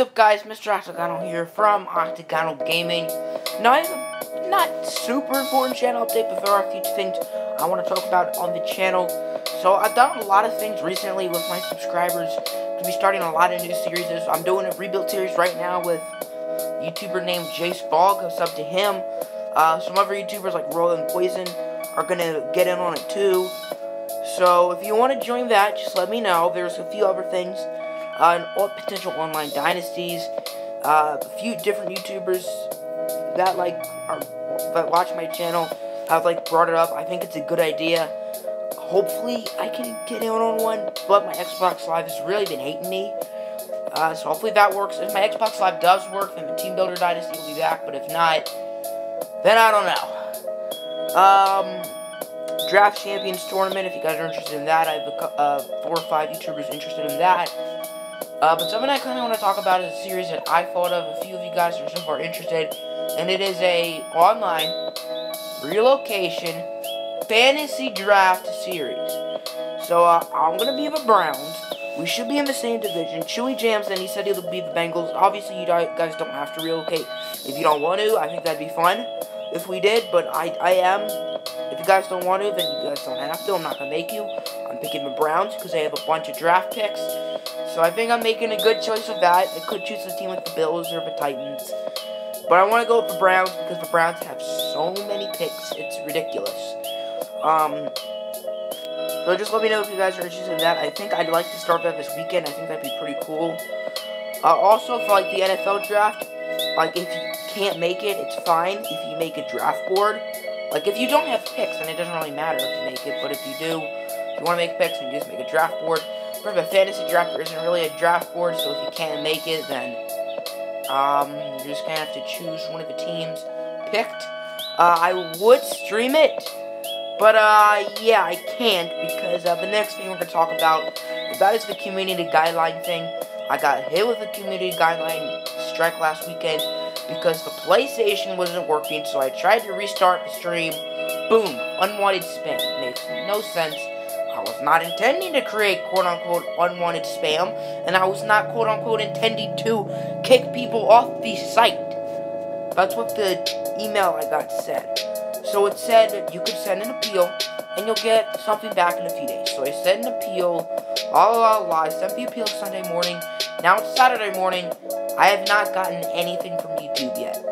up, guys? Mr. Octogonal here from Octogonal Gaming. Now, I have a not super important channel update, but there are a few things I want to talk about on the channel. So, I've done a lot of things recently with my subscribers. To be starting a lot of new series. I'm doing a rebuild series right now with YouTuber named Jace Bog. It's up to him. Uh, some other YouTubers like Roland Poison are going to get in on it too. So, if you want to join that, just let me know. There's a few other things uh, and potential online dynasties. Uh, a few different YouTubers that like are that watch my channel have like brought it up. I think it's a good idea. Hopefully, I can get in on one. But my Xbox Live has really been hating me. Uh, so hopefully that works. If my Xbox Live does work, then the Team Builder Dynasty will be back. But if not, then I don't know. Um, Draft Champions Tournament, if you guys are interested in that, I have a, uh, four or five YouTubers interested in that. Uh, but something I kind of want to talk about is a series that I thought of. A few of you guys are so far interested, and it is a online relocation fantasy draft series. So uh, I'm gonna be the Browns. We should be in the same division. Chewy Jams, and he said he'll be the Bengals. Obviously, you guys don't have to relocate if you don't want to. I think that'd be fun if we did, but I I am. If you guys don't want to, then you guys don't have to. I'm not gonna make you. I'm picking the Browns because they have a bunch of draft picks. So I think I'm making a good choice of that. I could choose a team like the Bills or the Titans. But I want to go with the Browns because the Browns have so many picks. It's ridiculous. Um, so just let me know if you guys are interested in that. I think I'd like to start that this weekend. I think that'd be pretty cool. Uh, also, for like the NFL draft, like if you can't make it, it's fine if you make a draft board. Like if you don't have picks, then it doesn't really matter if you make it. But if you do, if you want to make picks, then you just make a draft board. For the fantasy draft, there isn't really a draft board, so if you can't make it, then um, you're just gonna have to choose one of the teams picked. Uh, I would stream it, but uh, yeah, I can't because uh, the next thing we're gonna talk about that is the community guideline thing. I got hit with a community guideline strike last weekend because the PlayStation wasn't working, so I tried to restart the stream. Boom, unwanted spam. Makes no sense. I was not intending to create quote unquote unwanted spam, and I was not quote unquote intending to kick people off the site. That's what the email I got said. So it said you could send an appeal and you'll get something back in a few days. So I sent an appeal, all la la, I sent the appeal Sunday morning. Now it's Saturday morning. I have not gotten anything from YouTube yet.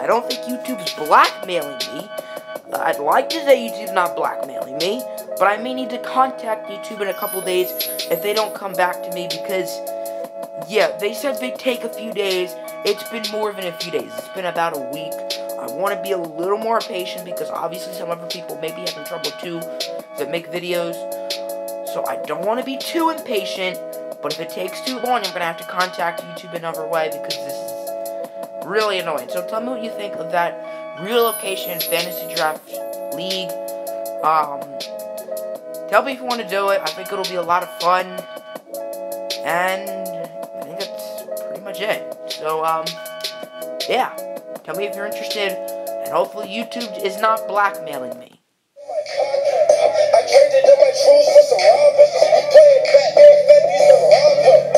I don't think YouTube's blackmailing me. I'd like to say YouTube's not blackmailing me, but I may need to contact YouTube in a couple days if they don't come back to me because, yeah, they said they'd take a few days. It's been more than a few days. It's been about a week. I want to be a little more patient because obviously some other people may be having trouble too that make videos. So I don't want to be too impatient, but if it takes too long, I'm going to have to contact YouTube another way because this is really annoying. So tell me what you think of that relocation fantasy draft league. Um, Tell me if you want to do it. I think it'll be a lot of fun. And I think that's pretty much it. So, um, yeah. Tell me if you're interested. And hopefully YouTube is not blackmailing me. I. Playing Batman,